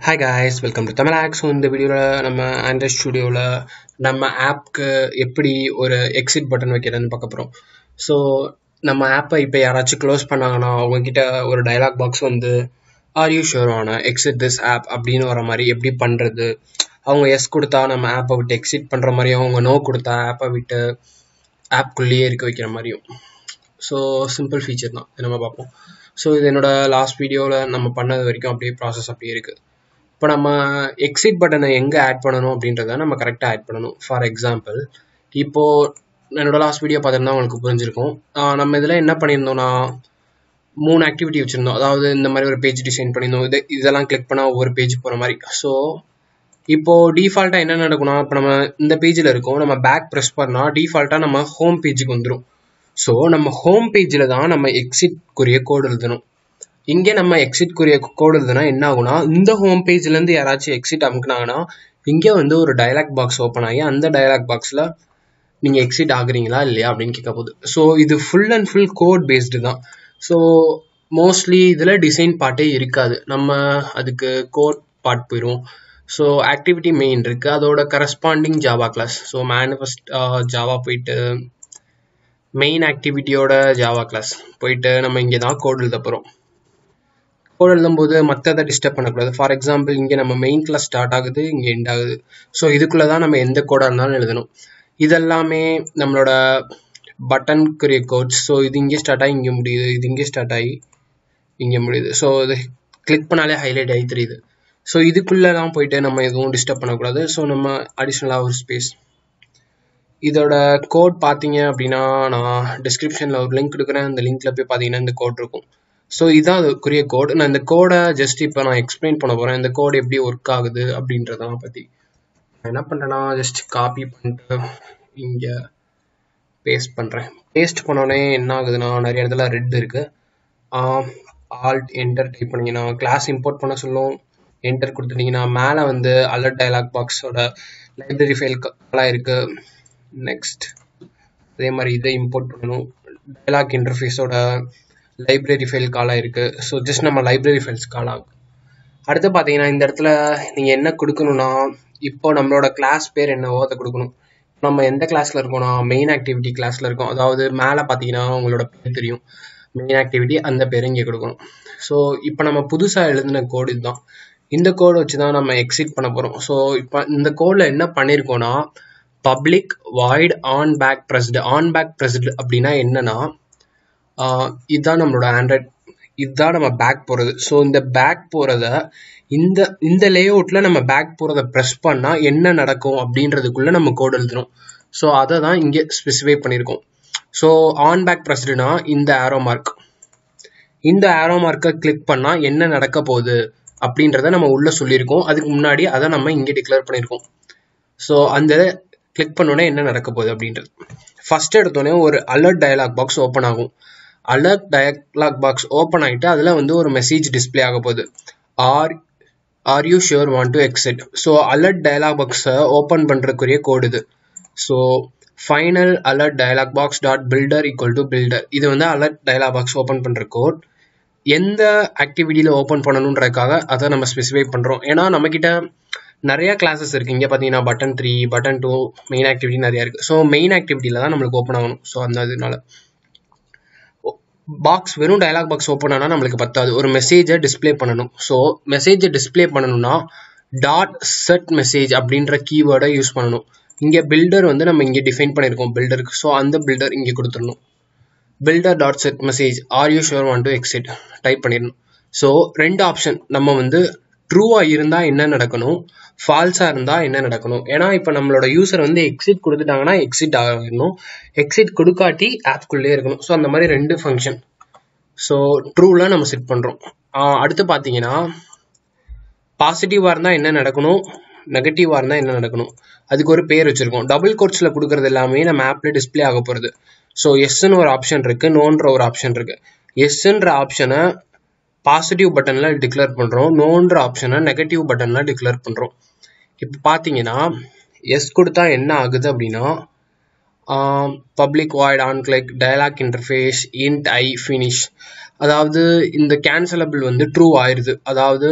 Hi guys welcome to Tamil aux இந்த வீடியோவில் நம்ம ஆண்ட்ராய்ட் ஸ்டுடியோவில் நம்ம ஆப்க்கு எப்படி ஒரு எக்ஸிட் பட்டன் வைக்கிறதுன்னு பார்க்க போகிறோம் ஸோ நம்ம ஆப்பை இப்போ யாராச்சும் க்ளோஸ் பண்ணாங்கன்னா அவங்கக்கிட்ட ஒரு டயலாக் பாக்ஸ் வந்து ஆர் யூ ஷோர் ஆன எக்ஸிட் திஸ் ஆப் அப்படின்னு வர மாதிரி எப்படி பண்ணுறது அவங்க எஸ் கொடுத்தா நம்ம ஆப்பை விட்டு எக்ஸிட் பண்ணுற மாதிரியும் அவங்க நோ கொடுத்தா ஆப்பை விட்டு ஆப்குள்ளேயே இருக்க வைக்கிற மாதிரியும். ஸோ சிம்பிள் ஃபீச்சர் தான். நம்ம பார்ப்போம். ஸோ இது என்னோட லாஸ்ட் வீடியோவில் நம்ம பண்ணது வரைக்கும் அப்படியே ப்ராசஸ் அப்படியே இருக்குது இப்போ நம்ம எக்ஸிட் பட்டனை எங்கே ஆட் பண்ணணும் அப்படின்றத நம்ம கரெக்டாக ஆட் பண்ணணும். ஃபார் எக்ஸாம்பிள் இப்போது என்னோட லாஸ்ட் வீடியோ பார்த்துருந்தா உங்களுக்கு புரிஞ்சிருக்கும். நம்ம இதில் என்ன பண்ணியிருந்தோம்னா மூணு ஆக்டிவிட்டி வச்சுருந்தோம். அதாவது இந்த மாதிரி ஒரு பேஜ் டிசைன் பண்ணியிருந்தோம். இது இதெல்லாம் கிளிக் பண்ணால் ஒவ்வொரு பேஜ் போகிற மாதிரி. ஸோ இப்போது டிஃபால்ட்டாக என்ன நடக்கணும் இப்போ நம்ம இந்த பேஜில் இருக்கோம். நம்ம பேக் ப்ரெஸ் பண்ணால் டிஃபால்ட்டாக நம்ம ஹோம் பேஜுக்கு வந்துடும் ஸோ நம்ம ஹோம் பேஜில் தான் நம்ம எக்ஸிட்குரிய கோடு எழுதணும். இங்கே நம்ம எக்ஸிட்குரிய கோடு எழுதுனா என்ன ஆகும்னா இந்த ஹோம் பேஜ்லேருந்து யாராச்சும் எக்ஸிட் அமுக்குனாங்கன்னா இங்கே வந்து ஒரு டயலாக் பாக்ஸ் ஓப்பன் ஆகி அந்த டயலாக் பாக்ஸில் நீங்கள் எக்ஸிட் ஆகுறீங்களா இல்லையா அப்படின்னு கேட்க போகுது ஸோ இது full and full code based தான். ஸோ மோஸ்ட்லி இதில் டிசைன் பார்ட்டே இருக்காது. நம்ம அதுக்கு கோட் பார்ட் போயிடும் ஸோ ஆக்டிவிட்டி மெயின் இருக்குது அதோட corresponding Java class so manifest Java போயிட்டு மெயின் ஆக்டிவிட்டியோட ஜாவா கிளாஸ் போயிட்டு நம்ம இங்கே தான் கோட் எழுத போகிறோம் கோட் எழுதும்போது மற்றதை டிஸ்டர்ப் பண்ணக்கூடாது. ஃபார் எக்ஸாம்பிள் இங்கே நம்ம மெயின் கிளாஸ் ஸ்டார்ட் ஆகுது இங்கே எண்ட் ஆகுது. ஸோ இதுக்குள்ளே தான் நம்ம எந்த கோடாக இருந்தாலும் எழுதணும். இதெல்லாமே நம்மளோட பட்டனுக்குரிய கோட்ஸ் ஸோ இது இங்கே ஸ்டார்ட் ஆகி இங்கே முடியுது இது இங்கே ஸ்டார்ட் ஆகி இங்கே முடியுது. ஸோ இது கிளிக் பண்ணாலே ஹைலைட் ஆகி தெரியுது. ஸோ இதுக்குள்ளெல்லாம் போயிட்டு நம்ம எதுவும் டிஸ்டர்ப் பண்ணக்கூடாது. ஸோ நம்ம அடிஷ்னலாக ஒரு ஸ்பேஸ் இதோட கோட் பார்த்தீங்க அப்படின்னா நான் டிஸ்கிரிப்ஷனில் ஒரு லிங்க் கொடுக்குறேன். அந்த லிங்க்கில் போய் பார்த்தீங்கன்னா இந்த கோட் இருக்கும். ஸோ இதுதான் அதுக்குரிய கோடு நான் இந்த கோடை ஜஸ்ட் இப்போ நான் எக்ஸ்பிளைன் பண்ண போகிறேன் இந்த கோடு எப்படி ஒர்க் ஆகுது அப்படின்றதான் பற்றி நான் என்ன பண்ணுறேன்னா ஜஸ்ட் காப்பி பண்ணிட்டு இங்கே பேஸ்ட் பண்ணுறேன் பேஸ்ட் பண்ணோடனே என்ன ஆகுதுன்னா நிறைய இடத்துல ரெட் இருக்குது ஆல்ட் என்டர் டைப் பண்ணிங்கன்னா கிளாஸ் இம்போர்ட் பண்ண சொல்லும். என்டர் கொடுத்துட்டிங்கன்னா மேலே வந்து அலர்ட் டயலாக் பாக்ஸோட லைப்ரரி ஃபைல் இருக்குது நெக்ஸ்ட் அதே மாதிரி இதை இம்போர்ட் பண்ணணும். டயலாக் இன்டர்ஃபேஸோட லைப்ரரி ஃபைல் கால் இருக்குது ஸோ ஜஸ்ட் நம்ம லைப்ரரி ஃபைல்ஸ் கால் ஆகும். அடுத்து பார்த்தீங்கன்னா இந்த இடத்துல நீங்கள் என்ன கொடுக்கணும்னா இப்போ நம்மளோட கிளாஸ் பேர் என்னவோ அதை கொடுக்கணும். நம்ம எந்த கிளாஸில் இருக்கோம்னா மெயின் ஆக்டிவிட்டி கிளாஸில் இருக்கோம். அதாவது மேலே பார்த்தீங்கன்னா உங்களோட பேர் தெரியும். மெயின் ஆக்டிவிட்டி அந்த பேர் இங்கே கொடுக்கணும். ஸோ இப்போ நம்ம புதுசாக எழுதின கோடு இதுதான். இந்த கோடை வச்சு தான் நம்ம எக்ஸிட் பண்ண போகிறோம் ஸோ இப்போ இந்த கோடில் என்ன பண்ணியிருக்கோம்னா public void on back pressed on back pressed அப்படின்னா என்னன்னா இதுதான் நம்மளோட ஆண்ட்ராய்ட் இதுதான் நம்ம பேக் போகிறது ஸோ இந்த பேக் போகிறத இந்த இந்த லேஅவுட்டில் நம்ம பேக் போகிறத ப்ரெஸ் பண்ணால் என்ன நடக்கும் அப்படின்றதுக்குள்ளே நம்ம கோட் எழுதணும். ஸோ அதை தான் இங்கே ஸ்பெசிஃபை பண்ணியிருக்கோம். ஸோ ஆன் பேக் ப்ரெஸ்டுனா இந்த ஆரோ மார்க் இந்த ஆரோ மார்க்கை கிளிக் பண்ணால் என்ன நடக்க போகுது அப்படின்றத நம்ம உள்ளே சொல்லியிருக்கோம். அதுக்கு முன்னாடி அதை நம்ம இங்கே டிக்ளேர் பண்ணியிருக்கோம். ஸோ அந்த கிளிக் பண்ணோன்னே என்ன நடக்க போகுது அப்படின்றது. ஃபஸ்ட் எடுத்தோடனே ஒரு அலர்ட் டயலாக் பாக்ஸ் ஓப்பன் ஆகும். அலர்ட் டயலாக் பாக்ஸ் ஓப்பன் ஆகிட்டு அதில் வந்து ஒரு மெசேஜ் டிஸ்பிளே ஆக போகுது. Are are you sure want to exit so alert dialog பாக்ஸை ஓப்பன் பண்ணுறக்குரிய கோடு இது. So final alert dialog box dot builder equal to builder இது வந்து அலர்ட் டயலாக் பாக்ஸ் ஓப்பன் பண்ணுற கோட் எந்த ஆக்டிவிட்டியில் ஓப்பன் பண்ணணுன்றதுக்காக அதை நம்ம ஸ்பெசிஃபை பண்ணுறோம் ஏன்னா நம்மக்கிட்ட நிறைய கிளாஸஸ் இருக்குது இங்கே பார்த்தீங்கன்னா button three button two main activity நிறையா இருக்குது ஸோ மெயின் ஆக்டிவிட்டியில் தான் நம்மளுக்கு ஓப்பன் ஆகணும். ஸோ அந்த இதனால. பாக்ஸ் வெறும் டயலாக் பாக்ஸ் ஓப்பன் ஆனால் நம்மளுக்கு பத்தாது. ஒரு மெசேஜை டிஸ்பிளே பண்ணணும். ஸோ மெசேஜை டிஸ்பிளே பண்ணணும்னா டாட் செட் மெசேஜ் அப்படின்ற கீவேர்டை யூஸ் பண்ணணும். இங்கே பில்டர் வந்து நம்ம இங்கே டிஃபைன் பண்ணியிருக்கோம் பில்டருக்கு ஸோ அந்த பில்டர் இங்கே கொடுத்துடணும். Builder dot set message are you sure want to exit type பண்ணிடணும். ஸோ ரெண்டு ஆப்ஷன் நம்ம வந்து ட்ரூவாக இருந்தால் என்ன நடக்கணும்? ஃபால்ஸாக இருந்தால் என்ன நடக்கணும்? ஏன்னா இப்போ நம்மளோட யூசர் வந்து எக்ஸிட் கொடுத்துட்டாங்கன்னா எக்ஸிட் ஆகணும். எக்ஸிட் கொடுக்காட்டி ஆப்குள்ளே இருக்கணும். ஸோ அந்த மாதிரி ரெண்டு ஃபங்க்ஷன் ஸோ ட்ரூவில் நம்ம செட் பண்ணுறோம் அடுத்து பார்த்தீங்கன்னா பாசிட்டிவாக இருந்தால் என்ன நடக்கணும்? நெகட்டிவாக இருந்தால் என்ன நடக்கணும்? அதுக்கு ஒரு பேர் வச்சுருக்கோம். டபுள் கோட்ஸில் கொடுக்குறது எல்லாமே நம்ம ஆப்பில் டிஸ்பிளே ஆக போகிறது ஸோ எஸ்ன்னு ஒரு ஆப்ஷன் இருக்குது நோன்ற ஒரு ஆப்ஷன் இருக்குது எஸ்ன்ற ஆப்ஷனை பாசிட்டிவ் பட்டனில் டிக்ளேர் பண்ணுறோம் நோன்ற ஆப்ஷனை நெகட்டிவ் பட்டனில் டிக்ளேர் பண்ணுறோம் இப்போ பார்த்தீங்கன்னா எஸ் கொடுத்தா என்ன ஆகுது அப்படின்னா public void on click dialog interface int I finish அதாவது இந்த கேன்சலபிள் வந்து ட்ரூ ஆயிருது. அதாவது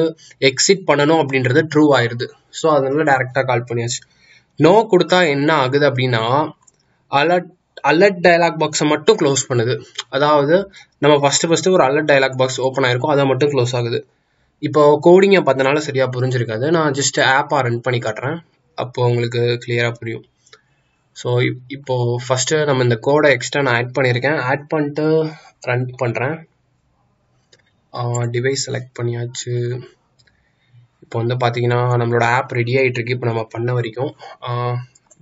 எக்ஸிட் பண்ணணும் அப்படின்றது ட்ரூ ஆயிடுது ஸோ அதனால டேரெக்டாக கால் பண்ணியாச்சு. நோ கொடுத்தா என்ன ஆகுது அப்படின்னா அலர்ட் அலர்ட் டயலாக் பாக்ஸை மட்டும் க்ளோஸ் பண்ணுது. அதாவது நம்ம ஃபஸ்ட்டு ஃபஸ்ட்டு ஒரு அலர்ட் டயலாக் பாக்ஸ் ஓப்பன் ஆயிருக்கும் அதை மட்டும் க்ளோஸ் ஆகுது. இப்போ கோடிங்கை பார்த்தனால சரியாக புரிஞ்சிருக்காது. நான் ஜஸ்ட் ஆப்பாக ரன் பண்ணி காட்டுறேன். அப்போ உங்களுக்கு கிளியராக புரியும். ஸோ இப்போ ஃபஸ்ட்டு நம்ம இந்த கோடை எக்ஸ்ட்ரா நான் ஆட் பண்ணியிருக்கேன். ஆட் பண்ணிட்டு ரன் பண்ணுறேன் டிவைஸ் செலக்ட் பண்ணியாச்சு. இப்போ வந்து பார்த்தீங்கன்னா நம்மளோட ஆப் ரெடி ஆகிட்டு இருக்கு இப்போ நம்ம பண்ண வரைக்கும்.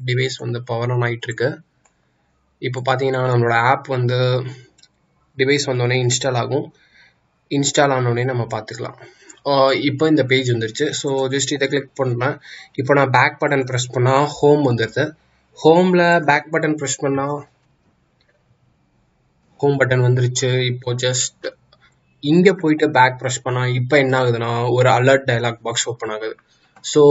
டிவைஸ் வந்து பவர் ஆன் ஆகிட்டுருக்கு இப்போ பார்த்தீங்கன்னா நம்மளோட ஆப் வந்து டிவைஸ் வந்தோடனே இன்ஸ்டால் ஆகும். இன்ஸ்டால் ஆனோடனே நம்ம பார்த்துக்கலாம். இப்போ இந்த பேஜ் வந்துருச்சு. ஸோ ஜஸ்ட் இதை கிளிக் பண்ணுறேன் இப்போ நான் பேக் பட்டன் ப்ரெஸ் பண்ணால் ஹோம் வந்துடுது ஹோமில் பேக் பட்டன் ப்ரெஸ் பண்ணால் ஹோம் பட்டன் வந்துருச்சு. இப்போ ஜஸ்ட் இங்கே போயிட்டு பேக் ப்ரெஸ் பண்ணால் இப்போ என்ன ஆகுதுன்னா ஒரு அலர்ட் டயலாக் பாக்ஸ் ஓப்பன் ஆகுது. ஸோ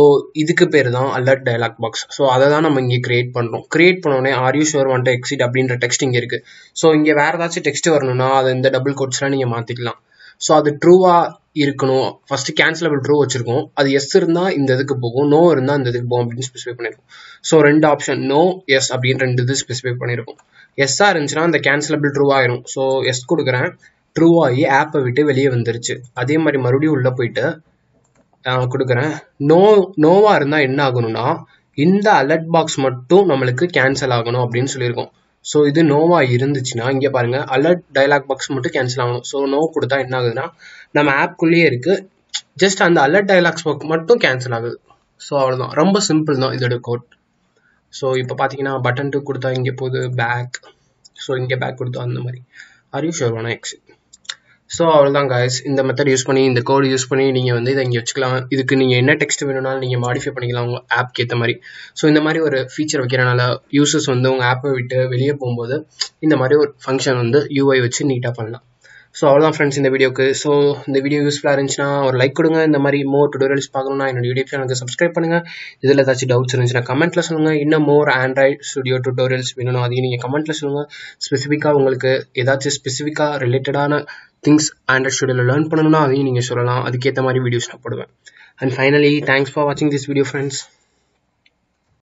இதுக்கு பேர் தான் அலர்ட் டயலாக் பாக்ஸ் ஸோ அதை தான் நம்ம இங்கே கிரியேட் பண்ணுறோம் கிரியேட் பண்ணோடனே are you sure want exit அப்படின்ற டெக்ஸ்ட் இங்கே இருக்குது ஸோ இங்கே வேறு ஏதாச்சும் டெக்ஸ்ட் வரணும்னா அது இந்த டபுள் கோட்ஸ்லாம் நீங்கள் மாற்றிக்கலாம் ஸோ அது ட்ரூவாக இருக்கணும். ஃபஸ்ட்டு கேன்சலபிள் ட்ரூ வச்சுருக்கோம். அது எஸ் இருந்தால் இந்த இதுக்கு போகும். நோ இருந்தால் இந்த இதுக்கு போகும் அப்படின்னு ஸ்பெசிஃபை பண்ணியிருக்கோம் ஸோ ரெண்டு ஆப்ஷன் நோ எஸ் அப்படின்னு ரெண்டு இது ஸ்பெசிஃபை பண்ணியிருக்கோம் எஸ்ஸாக இருந்துச்சுன்னா அந்த கேன்சலபிள் ட்ரூ ஆயிரும். ஸோ எஸ் கொடுக்குறேன். ட்ரூ ஆகி ஆப்பை விட்டு வெளியே வந்துருச்சு. அதே மாதிரி மறுபடியும் உள்ளே போயிட்டு நான் கொடுக்குறேன். நோ நோவாக இருந்தால் என்ன ஆகணும்னா இந்த அலர்ட் பாக்ஸ் மட்டும் நம்மளுக்கு கேன்சல் ஆகணும் அப்படின்னு சொல்லியிருக்கோம். ஸோ இது நோவா இருந்துச்சுன்னா இங்கே பாருங்க அலர்ட் டயலாக் பாக்ஸ் மட்டும் கேன்சல் ஆகணும். ஸோ நோ கொடுத்தா என்ன ஆகுதுன்னா நம்ம ஆப்குள்ளேயே இருக்கு. ஜஸ்ட் அந்த அலர்ட் டைலாக்ஸ் பாக்ஸ் மட்டும் கேன்சல் ஆகுது. ஸோ அவ்வளோதான் ரொம்ப சிம்பிள் தான் இதோட கோட் ஸோ இப்போ பார்த்தீங்கன்னா பட்டன் டூ கொடுத்தா இங்கே போகுது பேக் ஸோ இங்கே பேக் கொடுத்தா அந்த மாதிரி. ஆர் யூ ஷோர் வேணா எக்ஸிட் ஸோ அவ்வளோதான் காய்ஸ் இந்த மெத்தட் யூஸ் பண்ணி இந்த கோடு யூஸ் பண்ணி நீங்கள் வந்து இதை இங்கே வச்சுக்கலாம். இதுக்கு நீங்கள் என்ன டெக்ஸ்ட் வேணும்னாலும் நீங்கள் மாடிஃபை பண்ணிக்கலாம். உங்கள் ஆப்க்கு ஏற்ற மாதிரி. ஸோ இந்த மாதிரி ஒரு ஃபீச்சர் வைக்கிறனால யூசர்ஸ் வந்து உங்கள் ஆப்பை விட்டு வெளியே போகும்போது இந்த மாதிரி ஒரு ஃபங்க்ஷன் வந்து யூஐ வச்சு நீட்டாக பண்ணலாம். ஸோ அவ்வளோதான் ஃப்ரெண்ட்ஸ் இந்த வீடியோக்கு. ஸோ இந்த வீடியோ யூஸ்ஃபுல்லாக இருந்துச்சுன்னா ஒரு லைக் கொடுங்க. இந்த மாதிரி மோர் டுடோரியல்ஸ் பார்க்கணும்னா என்னோட யூடியூப் சேனலுக்கு சப்ஸ்கிரைப் பண்ணுங்கள் இதில் ஏதாச்சும் டவுட்ஸ் இருந்துச்சுன்னா கமெண்ட்டில் சொல்லுங்கள் இன்னும் மோர் ஆண்ட்ராய்ட் ஸ்டுடியோ டுடோரியல்ஸ் வேணும்னா அதையும் நீங்கள் கமெண்ட்டில் சொல்லுங்கள் ஸ்பெசிஃபிக்காக உங்களுக்கு ஏதாச்சும் ஸ்பெசிஃபிக்காக ரிலேட்டடான திங்ஸ் ஆண்ட்ராய்ட் ஸ்டுடியோவில் லேர்ன் பண்ணணும்னா அதையும் நீங்கள் சொல்லலாம். அதுக்கேற்ற மாதிரி வீடியோஸ் நான் போடுவேன். அண்ட் ஃபைனலி தேங்க்ஸ் ஃபார் வாட்சிங் திஸ் வீடியோ ஃப்ரெண்ட்ஸ்